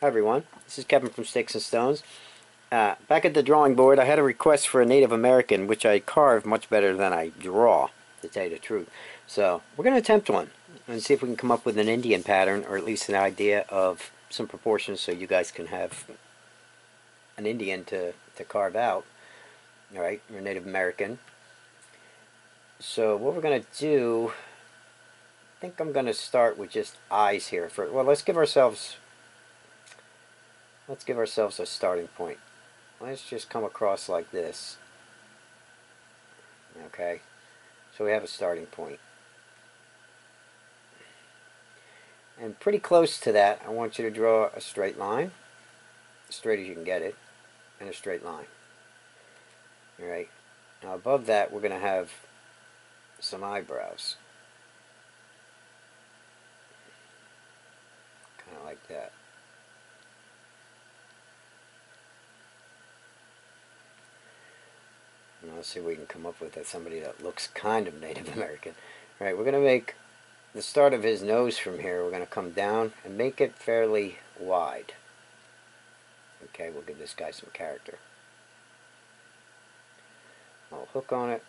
Hi everyone, this is Kevin from Stix and Stones. Uh, back at the drawing board, I had a request for a Native American, which I carve much better than I draw, to tell you the truth. So we're going to attempt one and see if we can come up with an Indian pattern, or at least an idea of some proportions so you guys can have an Indian to, to carve out. Alright, you're Native American. So what we're going to do, I think I'm going to start with just eyes here. For Well, let's give ourselves let's give ourselves a starting point. Let's just come across like this. Okay, so we have a starting point. And pretty close to that, I want you to draw a straight line, as straight as you can get it, and a straight line. Alright, now above that we're going to have some eyebrows. Kind of like that. Let's see if we can come up with as somebody that looks kind of Native American. All right, we're going to make the start of his nose from here. We're going to come down and make it fairly wide. Okay, we'll give this guy some character. I'll hook on it.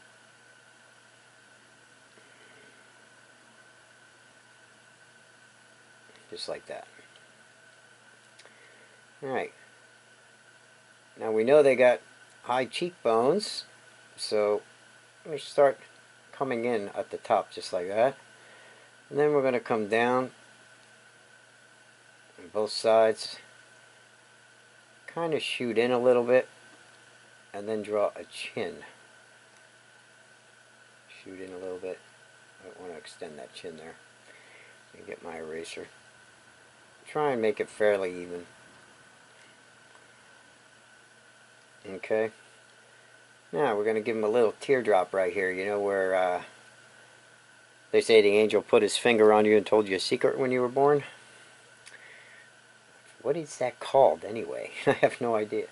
Just like that. Alright. Now we know they got high cheekbones so we start coming in at the top just like that. And then we're going to come down on both sides, kind of shoot in a little bit, and then draw a chin. Shoot in a little bit. I want to extend that chin there. And get my eraser. Try and make it fairly even. Okay. Now we're going to give him a little teardrop right here, you know, where uh, they say the angel put his finger on you and told you a secret when you were born. What is that called anyway? I have no idea.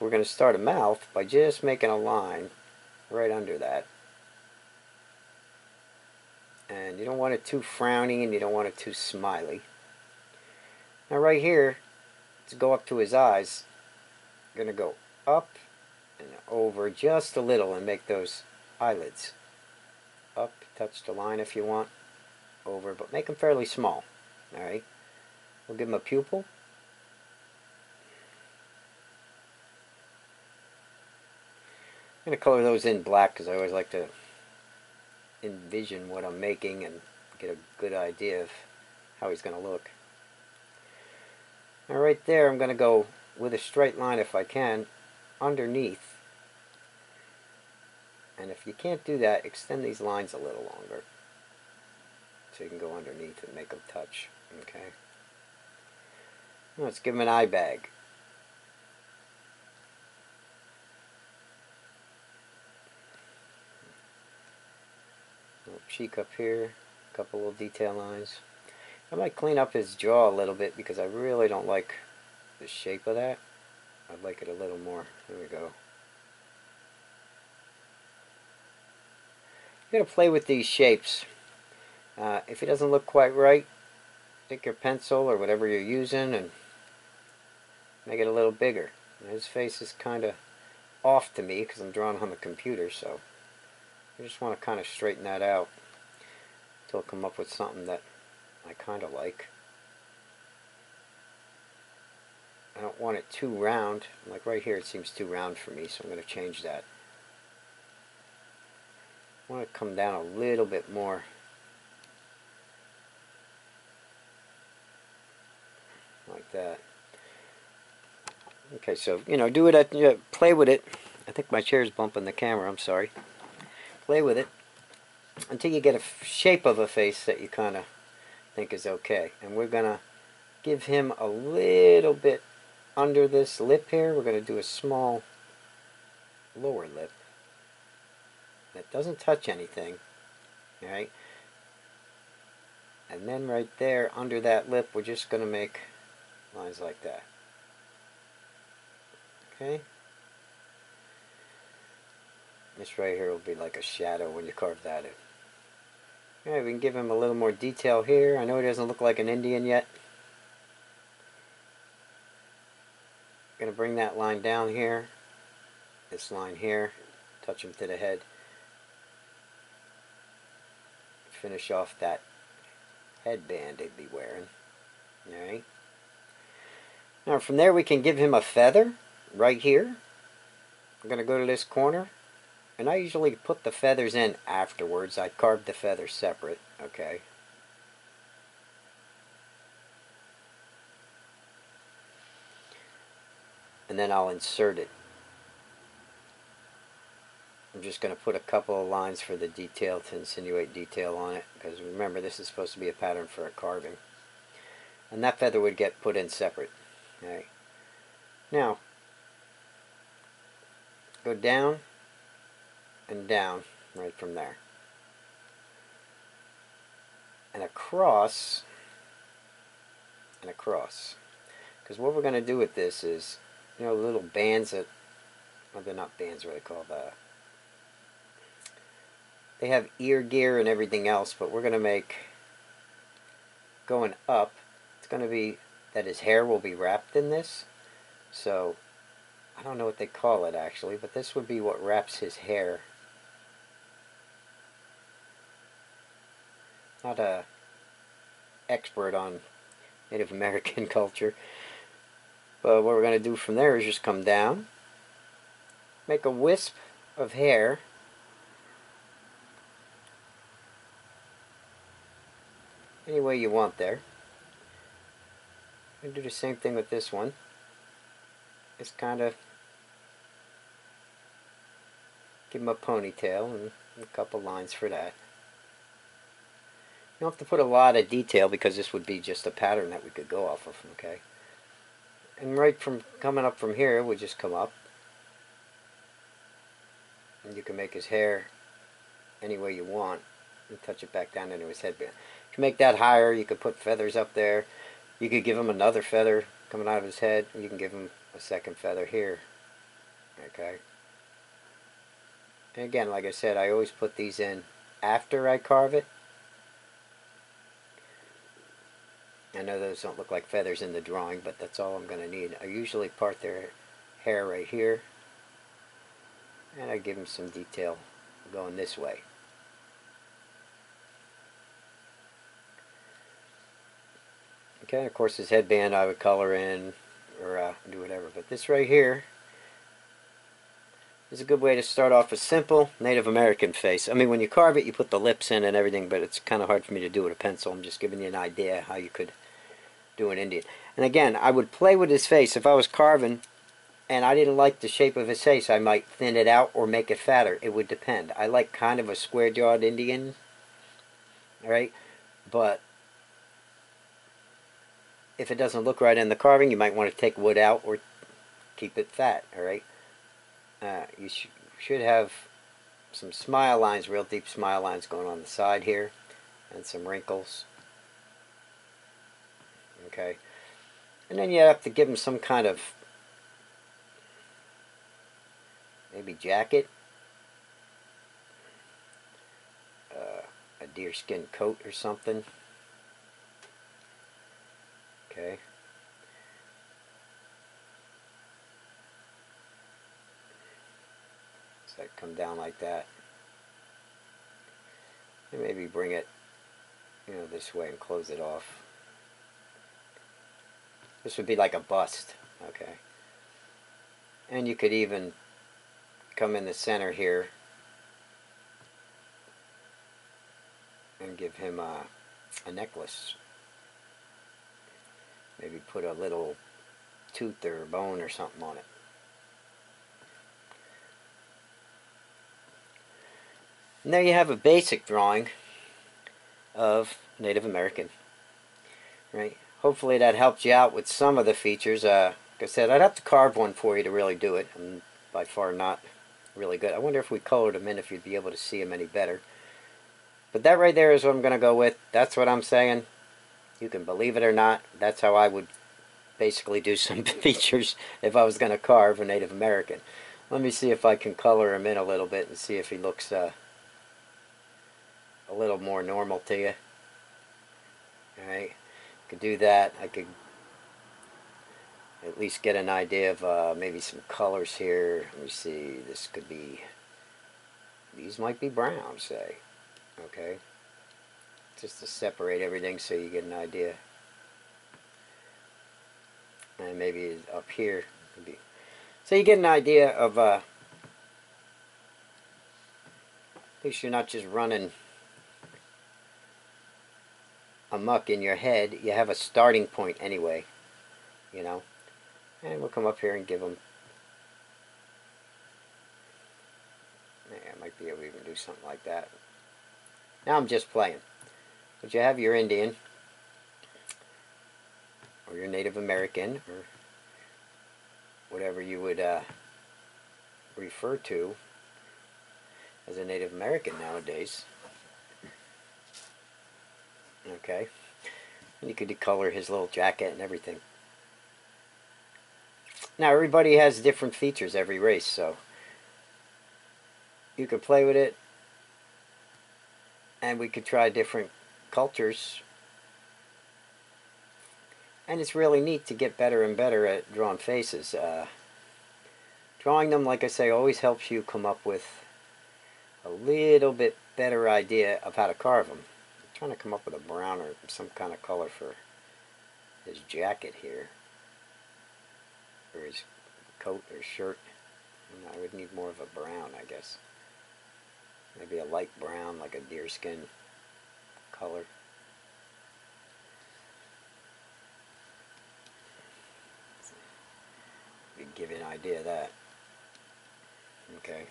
We're going to start a mouth by just making a line right under that. And you don't want it too frowny and you don't want it too smiley. Now right here, to go up to his eyes, I'm going to go up and over just a little and make those eyelids. Up touch the line if you want over but make them fairly small alright we'll give them a pupil. I'm going to color those in black because I always like to envision what I'm making and get a good idea of how he's going to look. Now right there I'm going to go with a straight line if I can underneath. And if you can't do that, extend these lines a little longer. So you can go underneath and make them touch. Okay. Let's give them an eye bag. Little cheek up here, a couple little detail lines. I might clean up his jaw a little bit because I really don't like the shape of that. I'd like it a little more. There we go. You gotta play with these shapes. Uh, if it doesn't look quite right, take your pencil or whatever you're using and make it a little bigger. his face is kind of off to me because I'm drawing on the computer, so I just want to kind of straighten that out until I come up with something that I kind of like. I don't want it too round. Like right here it seems too round for me, so I'm going to change that. I want to come down a little bit more. Like that. Okay, so, you know, do it at, you know, play with it. I think my chair's bumping the camera, I'm sorry. Play with it until you get a shape of a face that you kind of think is okay. And we're going to give him a little bit under this lip here, we're going to do a small lower lip that doesn't touch anything. Alright? And then right there, under that lip, we're just going to make lines like that. Okay? This right here will be like a shadow when you carve that in. Alright, we can give him a little more detail here. I know he doesn't look like an Indian yet. Going to bring that line down here, this line here, touch him to the head, finish off that headband they'd be wearing. Alright. Now from there we can give him a feather right here. I'm going to go to this corner. And I usually put the feathers in afterwards. I carved the feathers separate. Okay. Then I'll insert it. I'm just going to put a couple of lines for the detail to insinuate detail on it. Because remember, this is supposed to be a pattern for a carving. And that feather would get put in separate. Okay. Now, go down and down right from there. And across and across. Because what we're going to do with this is, you know, little bands that, well, they're not bands, they called? Uh, they have ear gear and everything else, but we're going to make, going up, it's going to be that his hair will be wrapped in this. So, I don't know what they call it actually, but this would be what wraps his hair. Not a expert on Native American culture. But what we're going to do from there is just come down, make a wisp of hair, any way you want there. And do the same thing with this one. Just kind of give him a ponytail and a couple lines for that. You don't have to put a lot of detail because this would be just a pattern that we could go off of, okay? And right from coming up from here, we just come up. And you can make his hair any way you want and touch it back down into his headband. You can make that higher, you could put feathers up there. You could give him another feather coming out of his head. You can give him a second feather here. Okay. And again, like I said, I always put these in after I carve it. I know those don't look like feathers in the drawing, but that's all I'm going to need. I usually part their hair right here. And I give them some detail going this way. Okay, of course his headband I would color in or uh, do whatever. But this right here is a good way to start off a simple Native American face. I mean, when you carve it, you put the lips in and everything, but it's kind of hard for me to do with a pencil. I'm just giving you an idea how you could do an Indian. And again, I would play with his face. If I was carving and I didn't like the shape of his face, I might thin it out or make it fatter. It would depend. I like kind of a square-jawed Indian, all right? But if it doesn't look right in the carving, you might want to take wood out or keep it fat, all right? Uh, you sh should have some smile lines, real deep smile lines going on the side here, and some wrinkles. Okay. And then you have to give them some kind of maybe jacket, uh, a deerskin coat or something. Okay. So that come down like that. And maybe bring it, you know, this way and close it off. This would be like a bust, okay. And you could even come in the center here and give him a, a necklace Maybe put a little tooth or bone or something on it. And there you have a basic drawing of Native American. Right? Hopefully that helped you out with some of the features. Uh, like I said, I'd have to carve one for you to really do it. I'm by far not really good. I wonder if we colored them in if you'd be able to see them any better. But that right there is what I'm going to go with. That's what I'm saying. You can believe it or not, that's how I would basically do some features if I was going to carve a Native American. Let me see if I can color him in a little bit and see if he looks uh, a little more normal to you. Alright, could do that. I could at least get an idea of uh, maybe some colors here. Let me see. This could be. These might be brown, say. Okay. Just to separate everything so you get an idea. And maybe up here. Maybe. So you get an idea of. Uh, at least you're not just running amuck in your head. You have a starting point anyway. You know. And we'll come up here and give them... Yeah, I might be able to even do something like that. Now I'm just playing. But you have your Indian, or your Native American, or whatever you would uh, refer to as a Native American nowadays. Okay. And you could decolor his little jacket and everything. Now everybody has different features every race, so you could play with it and we could try different cultures and it's really neat to get better and better at drawing faces. Uh, drawing them, like I say, always helps you come up with a little bit better idea of how to carve them. Trying to come up with a brown or some kind of color for his jacket here or his coat or shirt. Mm, I would need more of a brown, I guess. Maybe a light brown, like a deerskin color. give you an idea of that. Okay.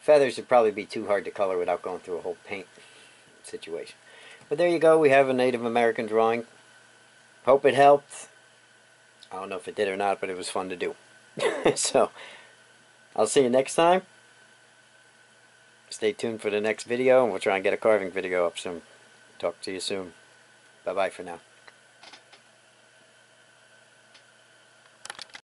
Feathers would probably be too hard to color without going through a whole paint situation. But there you go. We have a Native American drawing. Hope it helped. I don't know if it did or not, but it was fun to do. so, I'll see you next time. Stay tuned for the next video, and we'll try and get a carving video up soon. Talk to you soon. Bye-bye for now.